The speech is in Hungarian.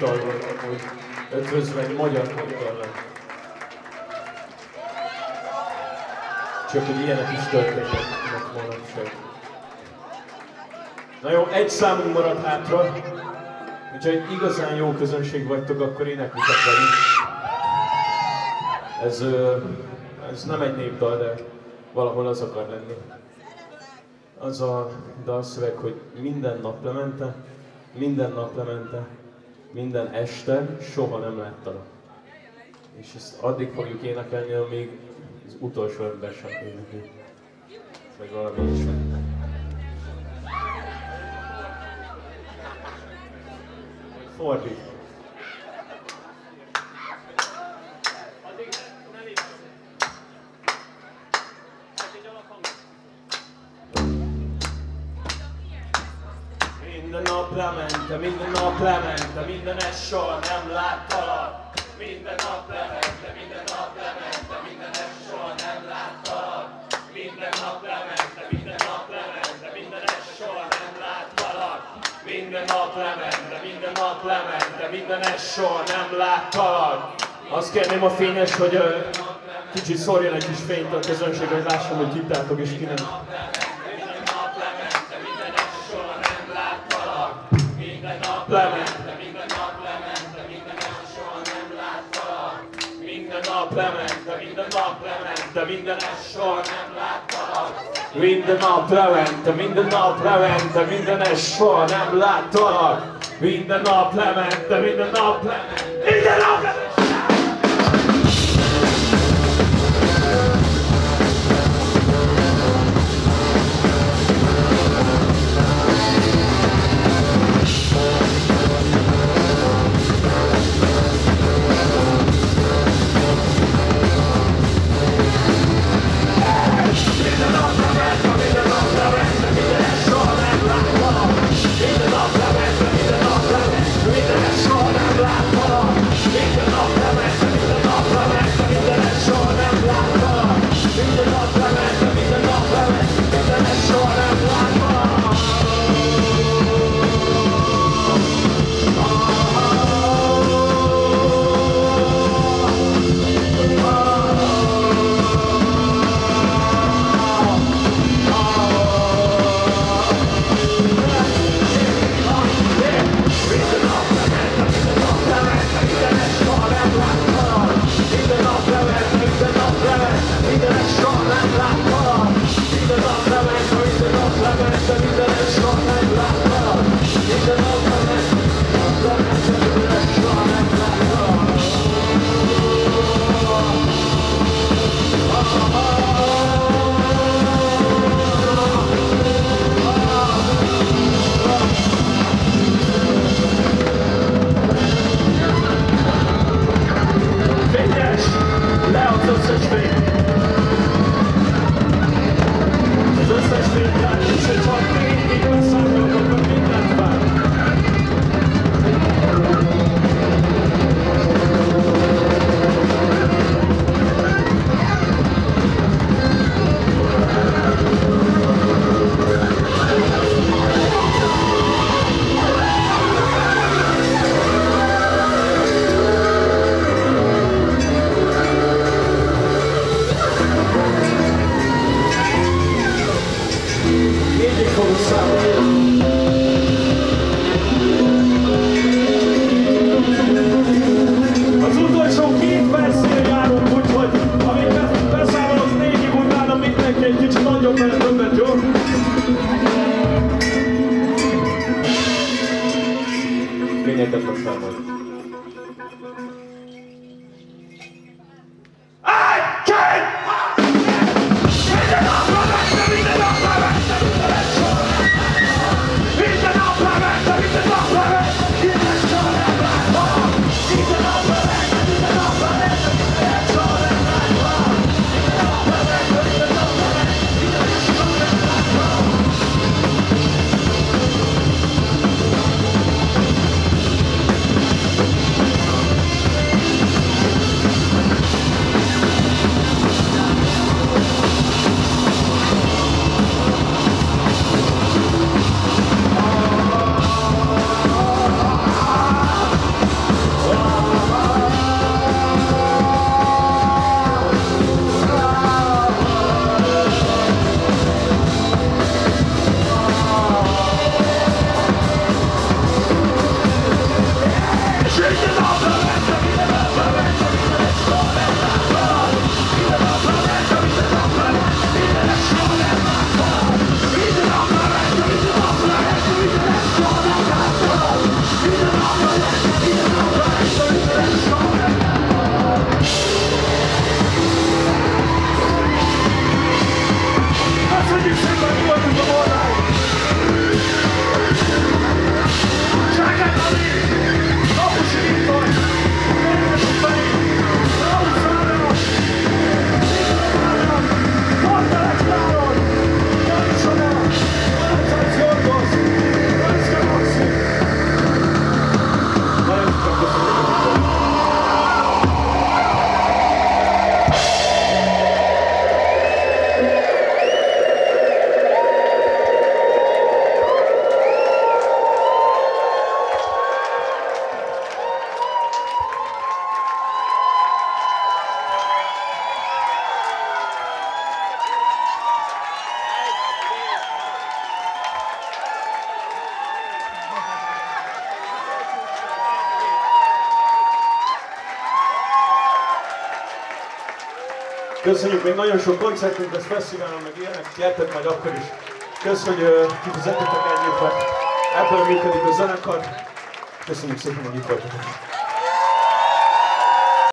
népdal volt amúgy ötvözve egy magyar népdal Csak hogy ilyenek is történnek manapság. Na jó, egy számunk maradt hátra. Hogyha egy igazán jó közönség vagytok, akkor éneklitek velünk. Ez, ez nem egy népdal, de valahol az akar lenni. Az a dalszöveg, hogy minden nap lemente, minden nap lemente, minden este soha nem láttalak. És ezt addig fogjuk énekelni, amíg az utolsó ember sem énekli. Meg valami is Fordít. Minden nap lemente, minden nap lemente, minden es soha nem láttalak. Minden nap lemente, minden nap lemente, minden es soha nem láttalak. Minden nap lemente, minden nap lemente, minden es soha nem láttalak. Minden nap lemente, minden nap lemente, minden es soha nem láttalak. Azt kérném a fényes, hogy kicsit szórjon egy kis fényt a közönség, hogy lássam, hogy hittátok és ki nem. Lemente, minden nap lemente, minden nap soha nem láttalak. Minden nap lemente, minden nap lemente, minden nap soha nem láttalak. Minden nap lemente, minden nap lemente, minden nap soha nem láttalak. Minden nap lemente, minden nap lemente, minden nap lemente. Fényes! Köszönjük, még nagyon sok koncertünk lesz, fesztiválon, meg ilyenek, gyertek majd akkor is. Köszönjük, hogy kifizettetek ennyit, mert ebből működik a zenekar. Köszönjük szépen, hogy itt voltatok.